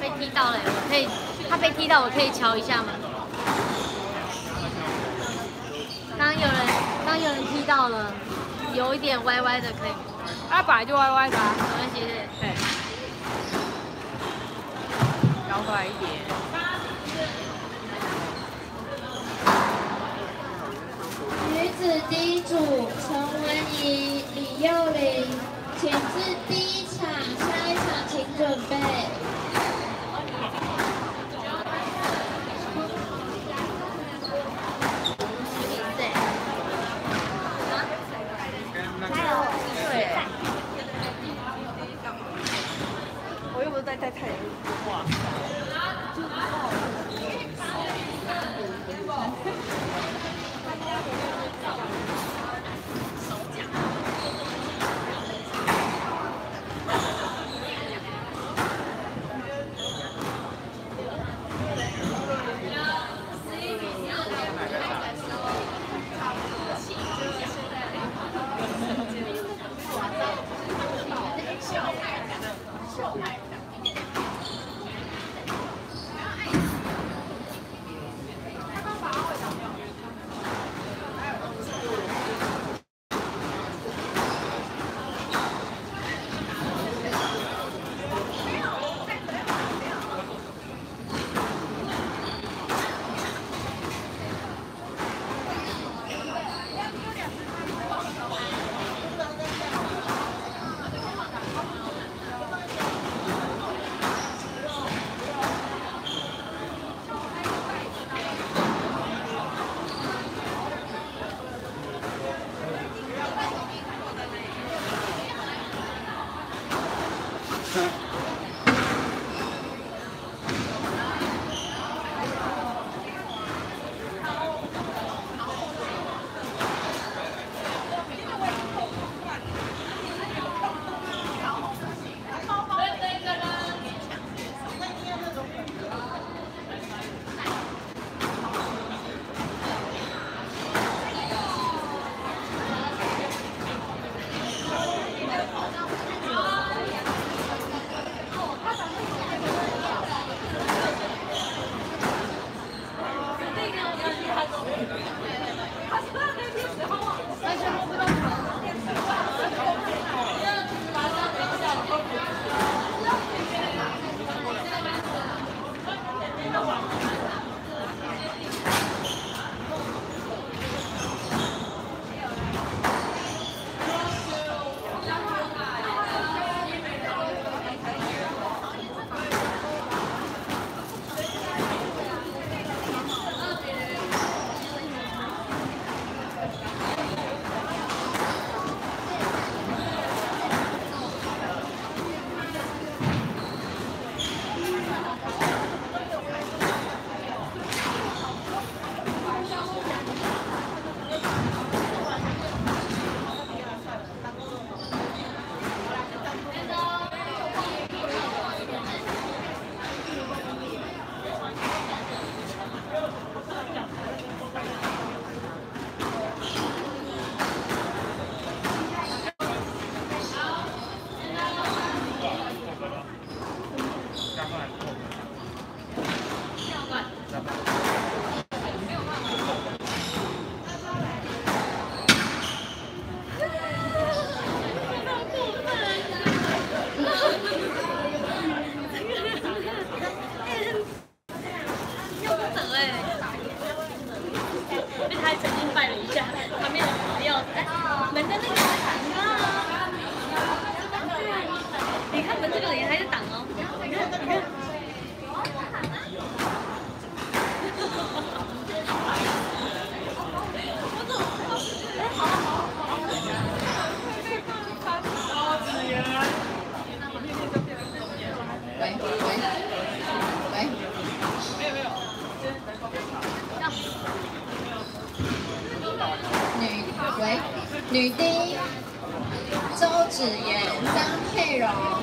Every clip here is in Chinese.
被踢到了，我可以，他被踢到，我可以瞧一下吗？刚刚有人，刚刚有人踢到了，有一点歪歪的，可以吗？它本来就歪歪的啊，没关系，对，摇回来一点。女子第一组陈文怡、李幼玲，请至第一场，下一场请准备。对，跟那个对，我又不是在带太阳。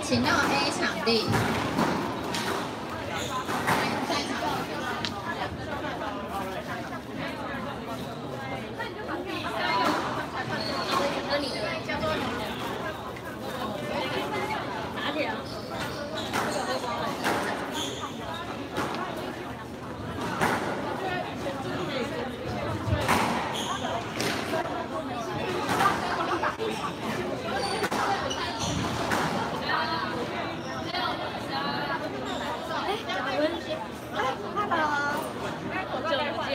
请到 A 场地。在场。和你的哪里啊？好久不见。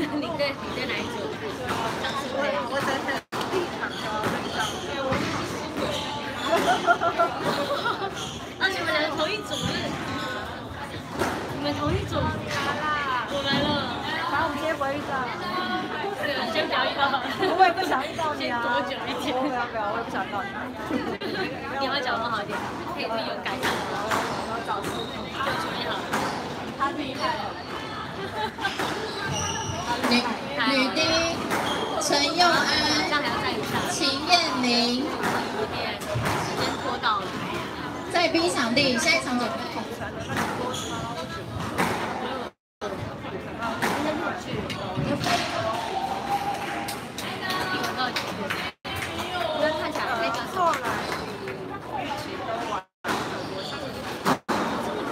你对你对哪一组？我 你们两个同一组是？你们同一组？我来了。然后我们今天不会遇到，对，先不要遇到。我也不想遇到你啊。先躲久一点。不要不要，我也不想遇到你。你会讲话好一点，可以自己有改善。我找师傅，就处理好了。他厉害了。女丁陈佑安、秦燕玲，有点时间拖到了。在 B 场地，下一场准备。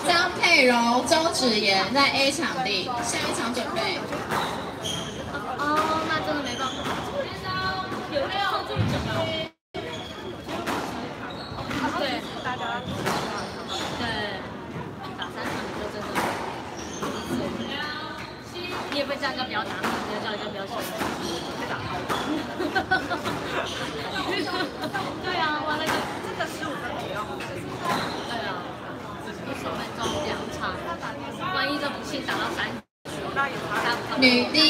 张佩柔、周芷妍在 A 场地，下一场准备。叫人家不要打，你也叫人家不要选。对啊，哇，那个这个十五分钟要对啊，一十分钟两场，万一这不幸打到三局，那也差。他他女帝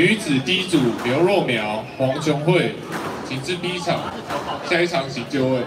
女子第一组刘若苗、黄琼慧，请至 B 场，下一场请就位。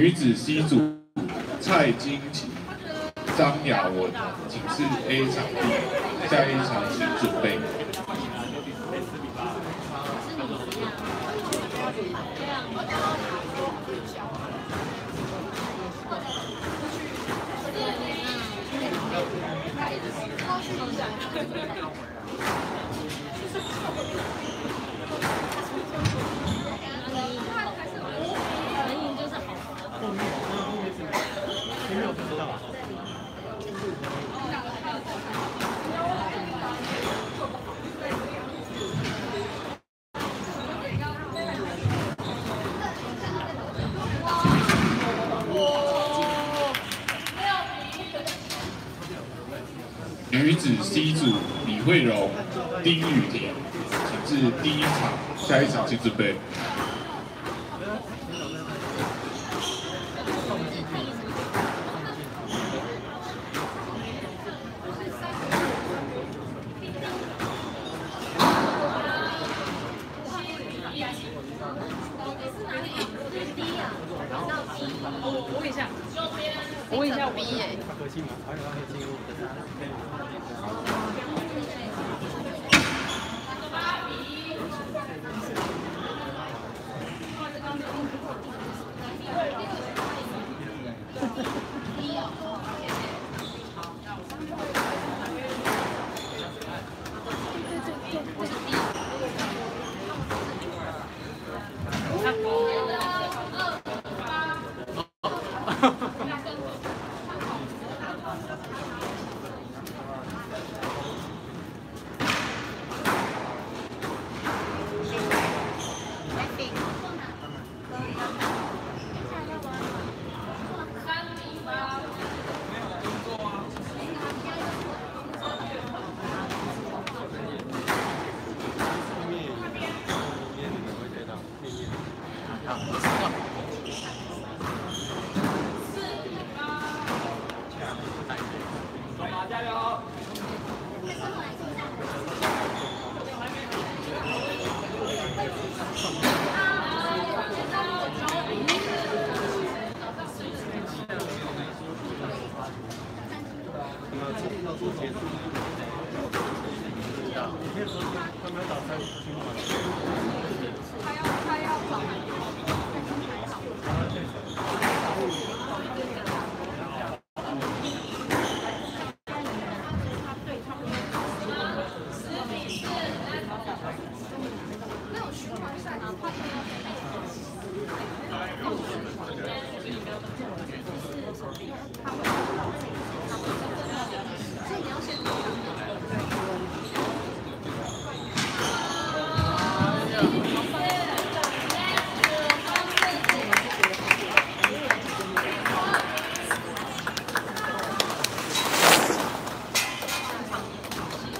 女子 C 组蔡金琪、张雅文，请示 A 场地，下一场请准备。女子 C 组李慧荣、丁雨婷，请至第一场，下一场请准备。